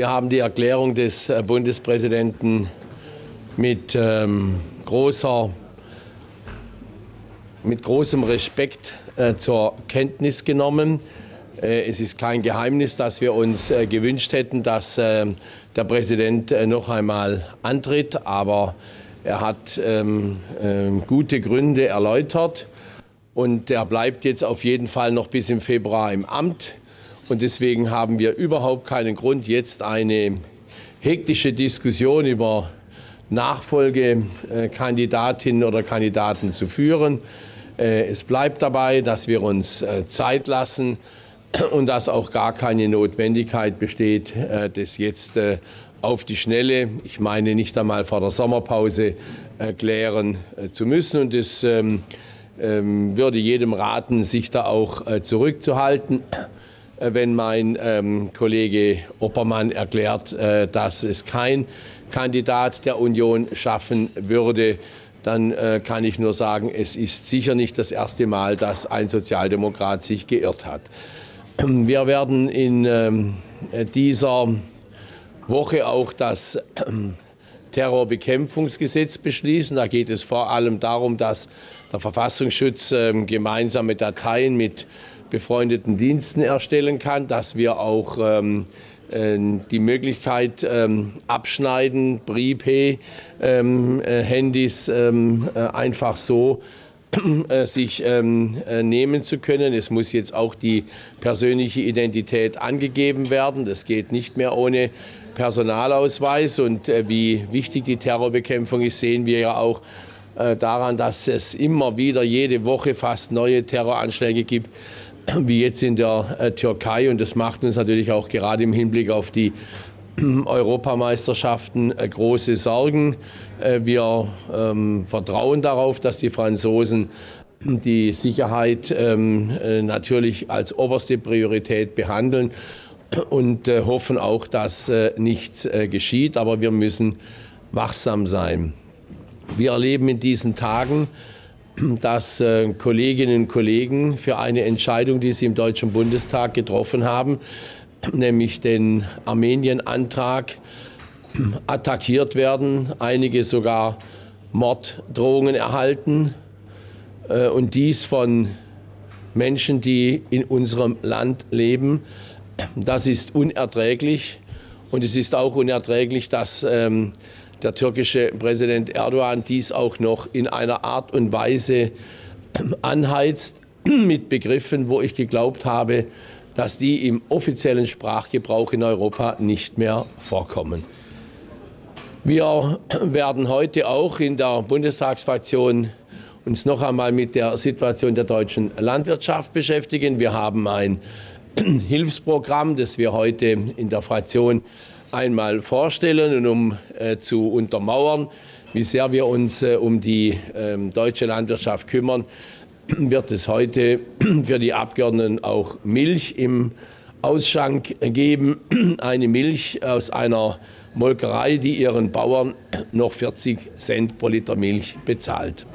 Wir haben die Erklärung des äh, Bundespräsidenten mit, ähm, großer, mit großem Respekt äh, zur Kenntnis genommen. Äh, es ist kein Geheimnis, dass wir uns äh, gewünscht hätten, dass äh, der Präsident äh, noch einmal antritt, aber er hat ähm, gute Gründe erläutert und er bleibt jetzt auf jeden Fall noch bis im Februar im Amt. Und deswegen haben wir überhaupt keinen Grund, jetzt eine hektische Diskussion über Nachfolgekandidatinnen oder Kandidaten zu führen. Äh, es bleibt dabei, dass wir uns äh, Zeit lassen und dass auch gar keine Notwendigkeit besteht, äh, das jetzt auf die Schnelle, ich meine nicht einmal vor der Sommerpause, klären zu müssen. Und es ähm, ähm, würde jedem raten, sich da auch zurückzuhalten. Äh, wenn mein ähm, Kollege Oppermann erklärt, äh, dass es kein Kandidat der Union schaffen würde, dann äh, kann ich nur sagen, es ist sicher nicht das erste Mal, dass ein Sozialdemokrat sich geirrt hat. Wir werden in ähm, dieser Woche auch das ähm, Terrorbekämpfungsgesetz beschließen. Da geht es vor allem darum, dass der Verfassungsschutz ähm, gemeinsame Dateien mit befreundeten Diensten erstellen kann, dass wir auch ähm, äh, die Möglichkeit ähm, abschneiden, Prepay-Handys ähm, äh, ähm, äh, einfach so äh, sich ähm, äh, nehmen zu können. Es muss jetzt auch die persönliche Identität angegeben werden. Das geht nicht mehr ohne Personalausweis. Und wie wichtig die Terrorbekämpfung ist, sehen wir ja auch daran, dass es immer wieder jede Woche fast neue Terroranschläge gibt wie jetzt in der äh, Türkei. Und das macht uns natürlich auch gerade im Hinblick auf die Europameisterschaften äh, große Sorgen. Äh, wir ähm, vertrauen darauf, dass die Franzosen die Sicherheit ähm, natürlich als oberste Priorität behandeln und hoffen auch, dass nichts geschieht. Aber wir müssen wachsam sein. Wir erleben in diesen Tagen, dass äh, Kolleginnen und Kollegen für eine Entscheidung, die sie im Deutschen Bundestag getroffen haben, nämlich den Armenien-Antrag, attackiert werden, einige sogar Morddrohungen erhalten äh, und dies von Menschen, die in unserem Land leben. Das ist unerträglich und es ist auch unerträglich, dass ähm, der türkische Präsident Erdogan dies auch noch in einer Art und Weise anheizt mit Begriffen, wo ich geglaubt habe, dass die im offiziellen Sprachgebrauch in Europa nicht mehr vorkommen. Wir werden heute auch in der Bundestagsfraktion uns noch einmal mit der Situation der deutschen Landwirtschaft beschäftigen. Wir haben ein Hilfsprogramm, das wir heute in der Fraktion einmal vorstellen und um äh, zu untermauern, wie sehr wir uns äh, um die äh, deutsche Landwirtschaft kümmern, wird es heute für die Abgeordneten auch Milch im Ausschank geben. Eine Milch aus einer Molkerei, die ihren Bauern noch 40 Cent pro Liter Milch bezahlt.